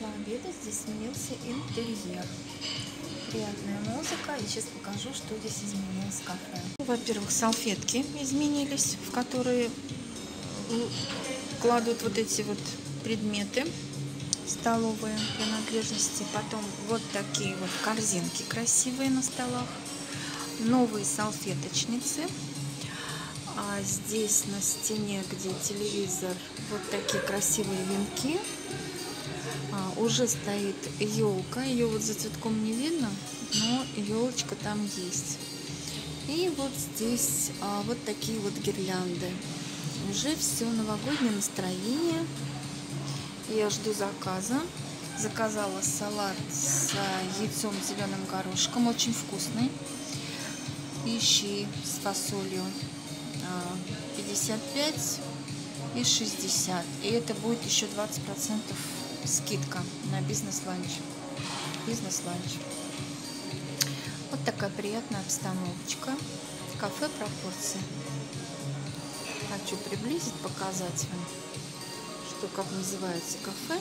пришла обедать, здесь сменился интерьер. Приятная музыка. И сейчас покажу, что здесь изменилось в кафе. Во-первых, салфетки изменились, в которые кладут вот эти вот предметы столовые принадлежности. Потом вот такие вот корзинки красивые на столах. Новые салфеточницы. А здесь на стене, где телевизор, вот такие красивые венки. Уже стоит елка. Ее вот за цветком не видно, но елочка там есть. И вот здесь а, вот такие вот гирлянды. Уже все новогоднее настроение. Я жду заказа. Заказала салат с яйцом зеленым горошком. Очень вкусный. И щи с фасолью. 55 а, и 60. И это будет еще 20% скидка на бизнес-ланч. Бизнес-ланч. Вот такая приятная обстановочка. Кафе пропорции. Хочу приблизить, показать вам что как называется кафе.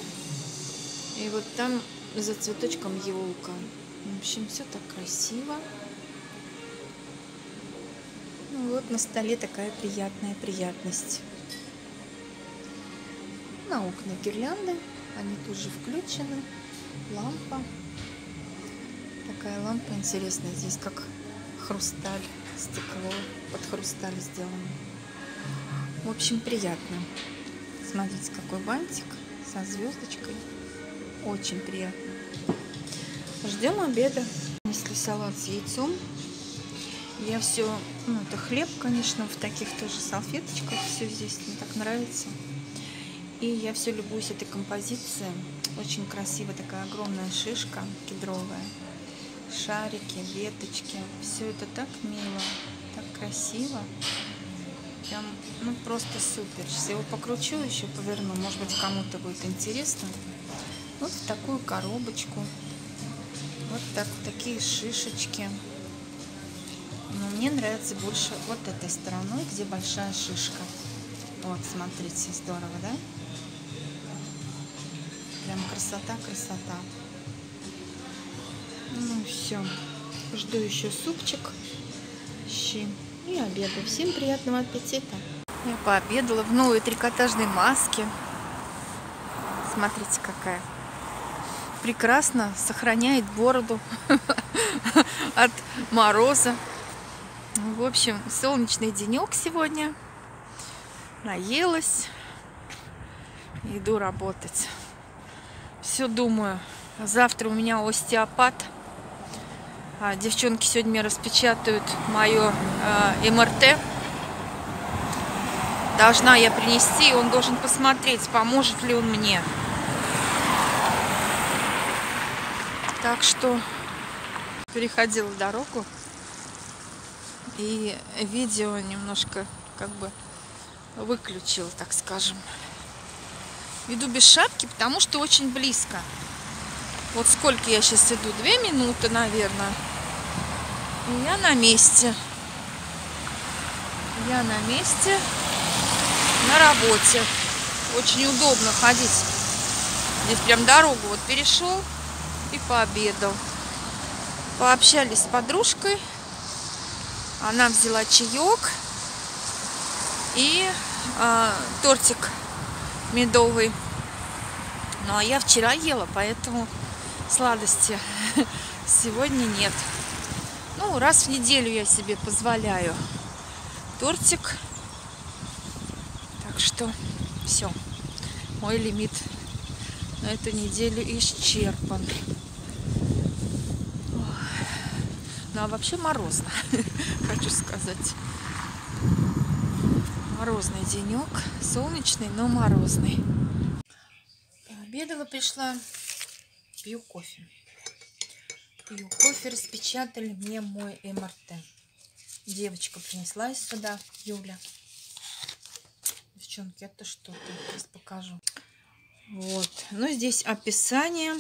И вот там за цветочком елка. В общем, все так красиво. Ну вот на столе такая приятная приятность. На окна гирлянды, они тоже включены. Лампа. Такая лампа интересная здесь, как хрусталь, стекло под хрусталь сделано. В общем, приятно. Смотрите, какой бантик со звездочкой. Очень приятно. Ждем обеда. Если салат с яйцом. Я все, ну это хлеб, конечно, в таких тоже салфеточках. Все здесь мне так нравится. И я все любуюсь этой композицией. Очень красиво, такая огромная шишка кедровая. Шарики, веточки. Все это так мило, так красиво. Прям, ну, просто супер. Сейчас я его покручу, еще поверну. Может быть, кому-то будет интересно. Вот в такую коробочку. Вот так, такие шишечки. Но мне нравится больше вот этой стороной, где большая шишка. Вот, смотрите, здорово, да? Прям красота, красота. Ну, все. Жду еще супчик. Щи и обеду. Всем приятного аппетита! Я пообедала в новой трикотажной маске. Смотрите, какая. Прекрасно сохраняет бороду от мороза. В общем, солнечный денек сегодня. Наелась. Иду работать. Все думаю. Завтра у меня остеопат. А, девчонки сегодня мне распечатают мое э, МРТ. Должна я принести, он должен посмотреть, поможет ли он мне. Так что переходила дорогу. И видео немножко как бы выключила, так скажем. Иду без шапки, потому что очень близко. Вот сколько я сейчас иду? Две минуты, наверное. И я на месте. Я на месте на работе. Очень удобно ходить. Здесь прям дорогу вот перешел и пообедал. Пообщались с подружкой. Она взяла чаек и э, тортик медовый. Ну а я вчера ела, поэтому сладости сегодня нет. Ну, раз в неделю я себе позволяю тортик. Так что все. Мой лимит на эту неделю исчерпан. Ну, а вообще морозно, хочу сказать. Морозный денек. Солнечный, но морозный. Обедала пришла. Пью кофе пью. Кофе распечатали мне мой МРТ. Девочка принесла сюда, Юля. Девчонки, это что-то. Сейчас покажу. Вот. Ну, здесь описание.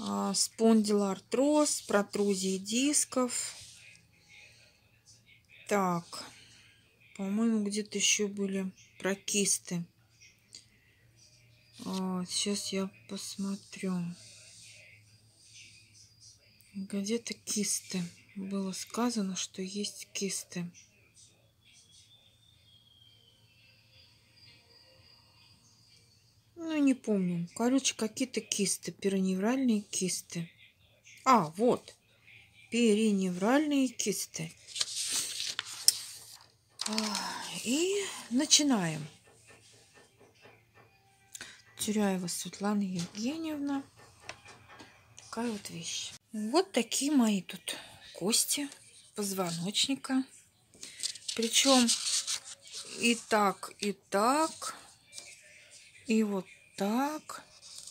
А, спондилартроз, протрузии дисков. Так. По-моему, где-то еще были прокисты. Вот, сейчас я посмотрю. Где-то кисты. Было сказано, что есть кисты. Ну, не помню. Короче, какие-то кисты, периневральные кисты. А, вот. Периневральные кисты. И начинаем. Тюряева Светлана Евгеньевна. Такая вот вещь. Вот такие мои тут кости позвоночника. Причем и так, и так, и вот так.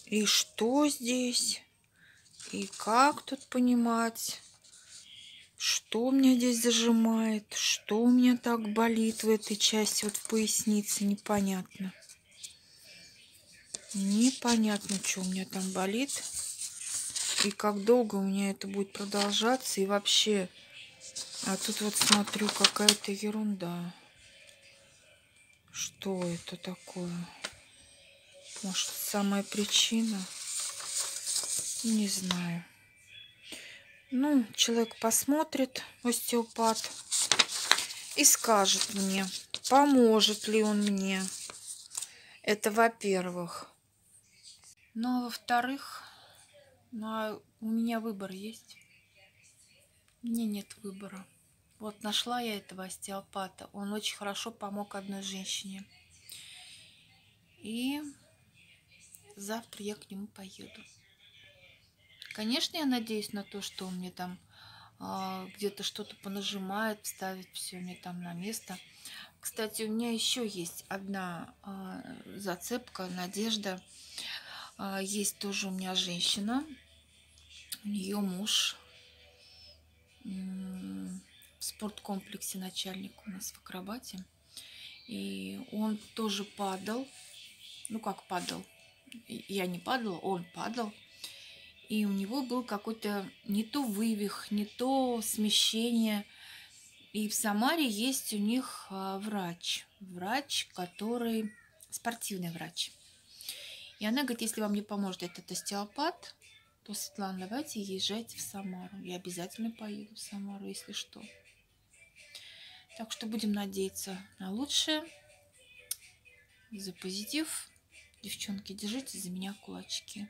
И что здесь? И как тут понимать? Что меня здесь зажимает? Что у меня так болит в этой части, вот в пояснице? Непонятно. Непонятно, что у меня там болит. И как долго у меня это будет продолжаться. И вообще... А тут вот смотрю, какая-то ерунда. Что это такое? Может, самая причина? Не знаю. Ну, человек посмотрит, остеопат, и скажет мне, поможет ли он мне. Это во-первых. Ну, а во-вторых, ну, а у меня выбор есть. Мне нет выбора. Вот нашла я этого остеопата. Он очень хорошо помог одной женщине. И завтра я к нему поеду. Конечно, я надеюсь на то, что он мне там э, где-то что-то понажимает, ставит все мне там на место. Кстати, у меня еще есть одна э, зацепка, надежда. А, есть тоже у меня женщина, у нее муж в спорткомплексе начальник у нас в акробате. И он тоже падал. Ну как падал? Я не падала, он падал. И у него был какой-то не то вывих, не то смещение. И в Самаре есть у них а, врач. Врач, который спортивный врач. И она говорит, если вам не поможет этот остеопат, то, Светлана, давайте езжайте в Самару. Я обязательно поеду в Самару, если что. Так что будем надеяться на лучшее. За позитив. Девчонки, держите за меня кулачки.